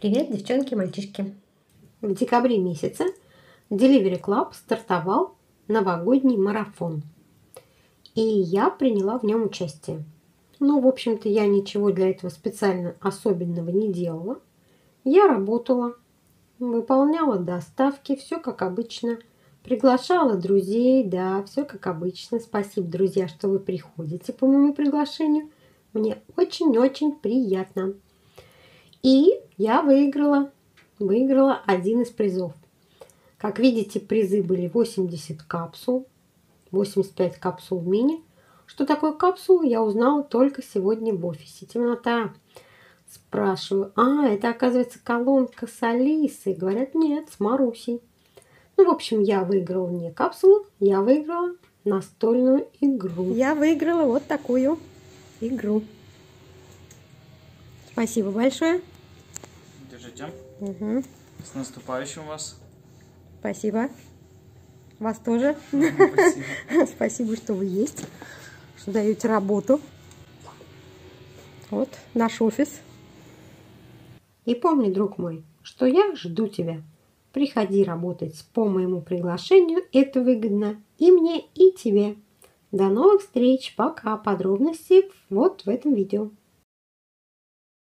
Привет, девчонки и мальчишки! В декабре месяце Delivery Club стартовал новогодний марафон. И я приняла в нем участие. Ну, в общем-то, я ничего для этого специально особенного не делала. Я работала, выполняла доставки, все как обычно. Приглашала друзей, да, все как обычно. Спасибо, друзья, что вы приходите по моему приглашению. Мне очень-очень приятно. И я выиграла, выиграла один из призов. Как видите, призы были 80 капсул, 85 капсул мини. Что такое капсулы, я узнала только сегодня в офисе. Темнота. Спрашиваю, а, это оказывается колонка с Алисой. Говорят, нет, с Марусей. Ну, в общем, я выиграла не капсулу, я выиграла настольную игру. Я выиграла вот такую игру. Спасибо большое. Держите. Угу. С наступающим вас. Спасибо. Вас тоже. Спасибо. Спасибо, что вы есть, что даете работу. Вот наш офис. И помни, друг мой, что я жду тебя. Приходи работать по моему приглашению, это выгодно и мне, и тебе. До новых встреч, пока, подробности вот в этом видео.